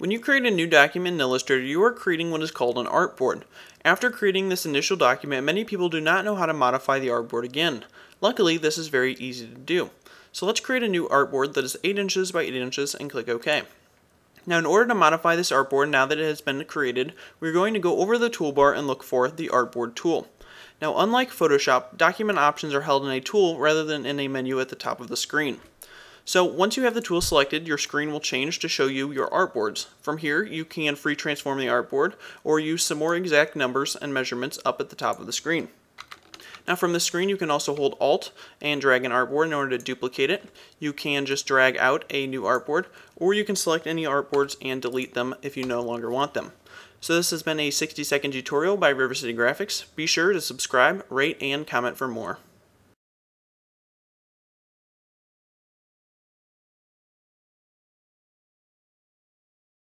When you create a new document in Illustrator, you are creating what is called an artboard. After creating this initial document, many people do not know how to modify the artboard again. Luckily, this is very easy to do. So let's create a new artboard that is 8 inches by 8 inches and click OK. Now in order to modify this artboard now that it has been created, we're going to go over the toolbar and look for the artboard tool. Now unlike Photoshop, document options are held in a tool rather than in a menu at the top of the screen. So once you have the tool selected, your screen will change to show you your artboards. From here, you can free transform the artboard or use some more exact numbers and measurements up at the top of the screen. Now from the screen you can also hold Alt and drag an artboard in order to duplicate it. You can just drag out a new artboard or you can select any artboards and delete them if you no longer want them. So this has been a 60 second tutorial by River City Graphix. Be sure to subscribe, rate, and comment for more.